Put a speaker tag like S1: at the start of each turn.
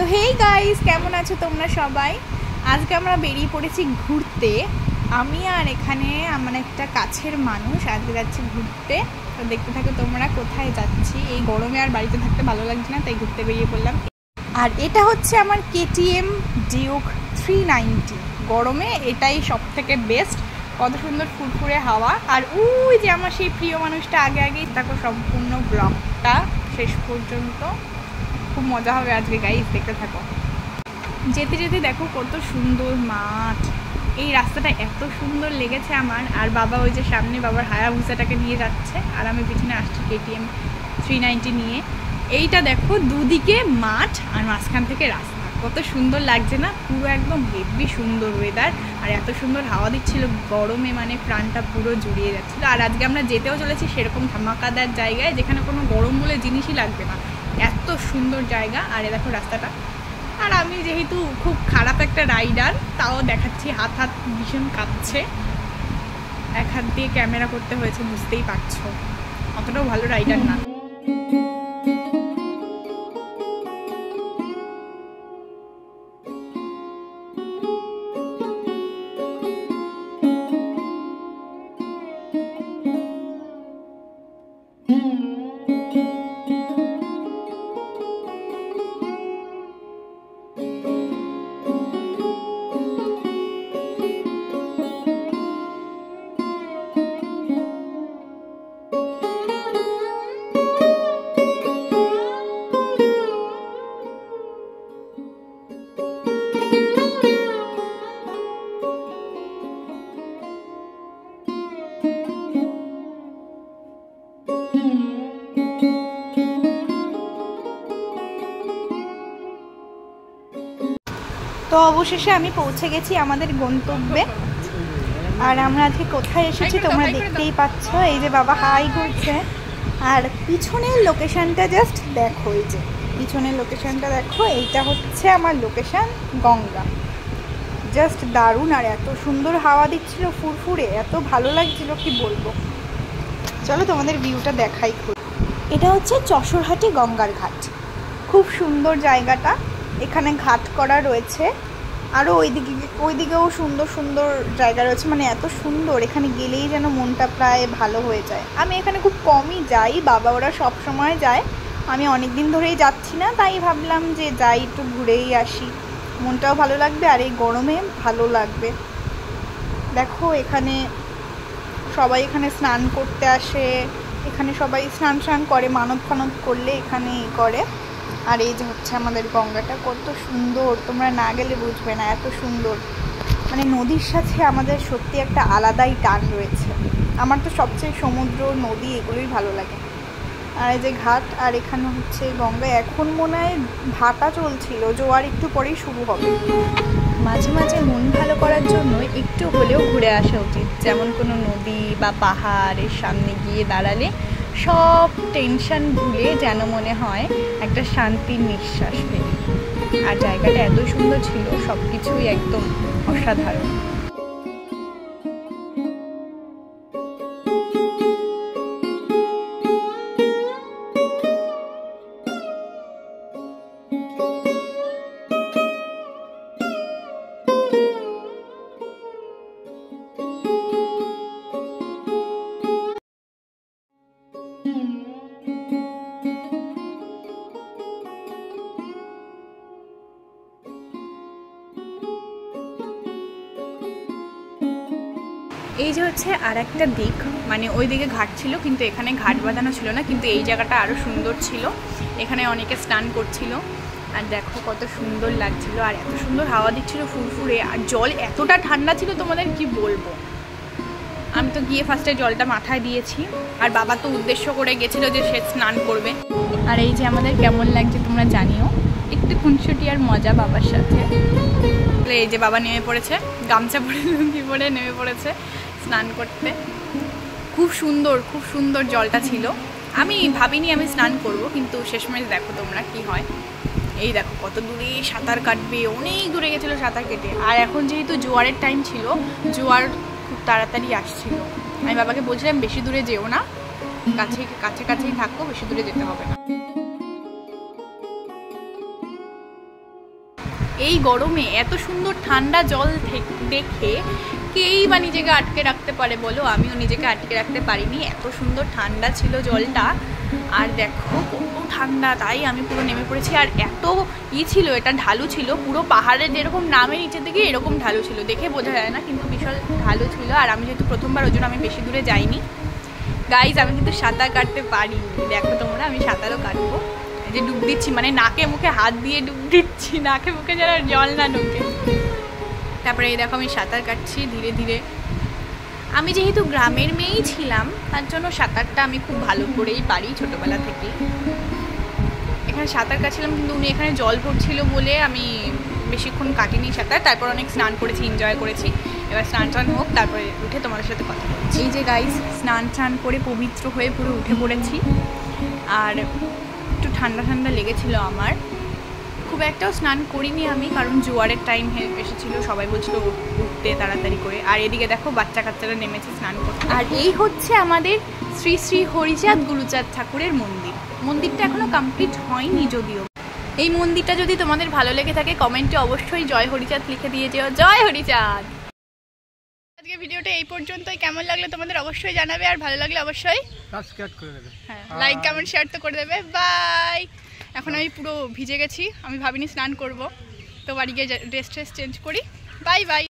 S1: So hey guys কেমন আছো তোমরা সবাই? আজকে আমরা বেরিয়ে পড়েছি ঘুরতে। আমি আর এখানে আমার একটা কাছের মানুষ আজকে যাচ্ছি ঘুরতে। তো দেখতে থাকো তোমরা কোথায় যাচ্ছি। এই গরমে আর বাড়িতে থাকতে ভালো লাগছে না, তাই ঘুরতে বেরিয়ে পড়লাম। আর এটা হচ্ছে আমার কেটিএম ডিওক থ্রি নাইনটি। গরমে এটাই সব থেকে বেস্ট। কত সুন্দর ফুরফুরে হাওয়া। আর ওই যে আমার সেই প্রিয় মানুষটা আগে আগেই, দেখো সম্পূর্ণ ব্লগটা শেষ পর্যন্ত। খুব মজা হবে আজকে গাইজ দেখতে থাকো। যেতে যেতে দেখো কত সুন্দর মাঠ। এই রাস্তাটা এত সুন্দর লেগেছে আমার। আর বাবা ওই যে সামনে বাবার হায়াভুসাটাকে নিয়ে যাচ্ছে। আর আমি পিছনে আসছি কেটিএম থ্রি নাইনটি নিয়ে। এইটা দেখো দুদিকে মাঠ আর মাঝখান থেকে রাস্তা। কত সুন্দর লাগছে না? পুরো একদম হেভি সুন্দর ওয়েদার আর এত সুন্দর হাওয়া দিচ্ছিল। গরমে মানে প্রাণটা পুরো জুড়িয়ে যাচ্ছিল। আর আজকে আমরা যেতেও চলেছি সেরকম ধামাকাদার জায়গায়, যেখানে কোনো গরম বলে জিনিসই লাগবে না। এত সুন্দর জায়গা। আর এ দেখো রাস্তাটা। আর আমি যেহেতু খুব খারাপ একটা রাইডার, তাও দেখাচ্ছি, হাত হাত ভীষণ কাঁপছে। এক হাত দিয়ে ক্যামেরা করতে হয়েছে, বুঝতেই পারছ। অতটাও ভালো রাইডার না। তো অবশেষে আমি পৌঁছে গেছি আমাদের গন্তব্যে। আর আমরা আজকে কোথায় এসেছি তোমরা দেখতেই পাচ্ছ। এই যে বাবা হাই ঘুরছে। আর পিছনের লোকেশানটা জাস্ট দেখো এই যে পিছনের লোকেশানটা দেখো এইটা হচ্ছে আমার লোকেশান গঙ্গা। জাস্ট দারুণ আর এত সুন্দর হাওয়া দিচ্ছিল ফুরফুরে এত ভালো লাগছিল কি বলব। চলো তোমাদের ভিউটা দেখাই খুব। এটা হচ্ছে চশরহাটি গঙ্গার ঘাট। খুব সুন্দর জায়গাটা। এখানে ঘাট করা রয়েছে। আরও ওইদিকে, ওইদিকেও সুন্দর সুন্দর জায়গা রয়েছে। মানে এত সুন্দর, এখানে গেলেই যেন মনটা প্রায় ভালো হয়ে যায়। আমি এখানে খুব কমই যাই, বাবা ওরা সব সময় যায়। আমি অনেক দিন ধরেই যাচ্ছি না, তাই ভাবলাম যে যাই, একটু ঘুরেই আসি। মনটাও ভালো লাগবে, আর এই গরমে ভালো লাগবে। দেখো, এখানে সবাই এখানে স্নান করতে আসে। এখানে সবাই স্নান স্নান করে মানত ফানত করলে এখানে করে। আর এই যে হচ্ছে আমাদের গঙ্গাটা, কত সুন্দর। তোমরা না গেলে বুঝবে না, এত সুন্দর। মানে নদীর সাথে আমাদের সত্যি একটা আলাদাই টান রয়েছে। আমার তো সবচেয়ে সমুদ্র, নদী এগুলোই ভালো লাগে। আর এই যে ঘাট, আর এখানে হচ্ছে গঙ্গা। এখন মনে হয় ভাটা চলছিল, জোয়ার একটু পরেই শুরু হবে। মাঝে মাঝে মন ভালো করার জন্য একটু হলেও ঘুরে আসা উচিত। যেমন কোনো নদী বা পাহাড়ের সামনে গিয়ে দাঁড়ালে সব টেনশন ভুলে যেন মনে হয় একটা শান্তির নিঃশ্বাস ফেলি। আর জায়গাটা এত সুন্দর ছিল সব কিছুই একদম অসাধারণ। এই যে হচ্ছে আর একটা দিক মানে ওই দিকে ঘাট ছিল, কিন্তু এখানে ঘাট বাঁধানো ছিল না, কিন্তু এই জায়গাটা আরও সুন্দর ছিল। এখানে অনেকে স্নান করছিল। আর দেখো কত সুন্দর লাগছিল, আর এত সুন্দর হাওয়া দিচ্ছিল ফুরফুরে, আর জল এতটা ঠান্ডা ছিল তোমাদের কি বলব? আমি তো গিয়ে ফার্স্টে জলটা মাথায় দিয়েছি, আর বাবা তো উদ্দেশ্য করে গেছিল যে সে স্নান করবে। আর এই যে আমাদের কেমন লাগছে তোমরা জানিও। একটু খুনসুটি আর মজা বাবার সাথে। এই যে বাবা নেমে পড়েছে, গামছা পরে লুঙ্গি পরে নেমে পড়েছে। স্নান করতে। খুব সুন্দর খুব সুন্দর জলটা ছিল। আমি ভাবিনি আমি স্নান করব, কিন্তু শেষমেশ দেখো তোমরা কি হয়। এই দেখো কত দূরে সাঁতার কাটবে, অনেক দূরে গেছিল সাঁতার কেটে। আর এখন যেহেতু জোয়ারের টাইম ছিল, জোয়ার খুব তাড়াতাড়ি আসছিল। আমি বাবাকে বলছিলাম, বেশি দূরে যেও না। কাছে কাছে, কাছেই থাকো, বেশি দূরে যেতে হবে না। এই গরমে এত সুন্দর ঠান্ডা জল দেখে কেই বা নিজেকে আটকে রাখতে পারে বলো, আমিও নিজেকে আটকে রাখতে পারিনি। এত সুন্দর ঠান্ডা ছিল জলটা। আর দেখো কত ঠান্ডা, তাই আমি পুরো নেমে পড়েছি। আর এত ই ছিল, এটা ঢালু ছিল, পুরো পাহাড়ের যেরকম নামে নিচের দিকে এরকম ঢালু ছিল। দেখে বোঝা যায় না, কিন্তু বিশাল ঢালু ছিল। আর আমি যেহেতু প্রথমবার, ওই আমি বেশি দূরে যাইনি। গাইজ আমি কিন্তু সাঁতার কাটতে পারি দেখো তোমরা, আমি সাঁতারও কাটবো। যে ডুব দিচ্ছি মানে নাকে মুখে হাত দিয়ে ডুব দিচ্ছি, নাকে মুখে যেন জল না ঢুকে। তারপরে এই দেখো আমি সাঁতার কাটছি ধীরে ধীরে। আমি যেহেতু গ্রামের মেয়েই ছিলাম, তার জন্য সাঁতারটা আমি খুব ভালো করেই পারি ছোটোবেলা থেকেই। এখানে সাঁতার কাটছিলাম কিন্তু উনি এখানে জল পড়ছিল বলে আমি বেশিক্ষণ কাটিনি সাঁতার। তারপর অনেক স্নান করেছি এনজয় করেছি। এবার স্নান টান হোক, তারপরে উঠে তোমাদের সাথে কথা বলছি। এই যে গাইস স্নান টান করে পবিত্র হয়ে পুরো উঠে পড়েছি। আর একটু ঠান্ডা ঠান্ডা লেগেছিল আমার। খুব একটাও স্নান করিনি আমি কারণ জোয়ারের টাইম এসেছিল সবাই বলছিল উঠতে তাড়াতাড়ি করে। আর এদিকে দেখো বাচ্চা কাচ্চারা নেমেছে স্নান করতে। আর এই হচ্ছে আমাদের শ্রী শ্রী হরিচাঁদ গুরুচাঁদ ঠাকুরের মন্দির। মন্দিরটা এখনও কমপ্লিট হয়নি যদিও। এই মন্দিরটা যদি তোমাদের ভালো লেগে থাকে কমেন্টে অবশ্যই জয় হরিচাঁদ লিখে দিয়ে যেও। জয় হরিচাঁদ! আজকে ভিডিওটা এই পর্যন্তই। কেমন লাগল তোমাদের অবশ্যই জানাবে আর ভালো লাগলে অবশ্যই
S2: সাবস্ক্রাইব করে দেবে।
S1: হ্যাঁ লাইক কমেন্ট শেয়ার তো করে দেবে। বাই এখন আমি পুরো ভিজে গেছি, আমি ভাবিনি স্নান করব। তো বাড়ি গিয়ে ড্রেস ট্রেস চেঞ্জ করি। Bye bye